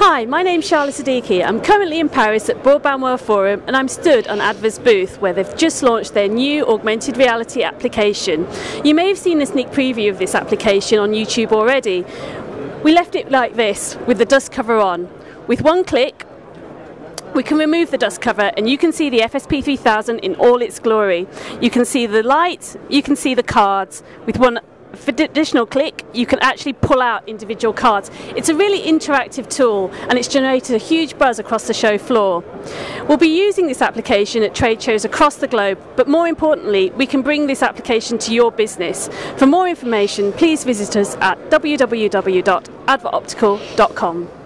Hi, my name's Shahla Siddiqui. I'm currently in Paris at Broadband World Forum and I'm stood on Adva's booth where they've just launched their new augmented reality application. You may have seen a sneak preview of this application on YouTube already. We left it like this with the dust cover on. With one click, we can remove the dust cover and you can see the FSP 3000 in all its glory. You can see the light, you can see the cards with one for additional click, you can actually pull out individual cards. It's a really interactive tool and it's generated a huge buzz across the show floor. We'll be using this application at trade shows across the globe, but more importantly, we can bring this application to your business. For more information, please visit us at www.advaoptical.com.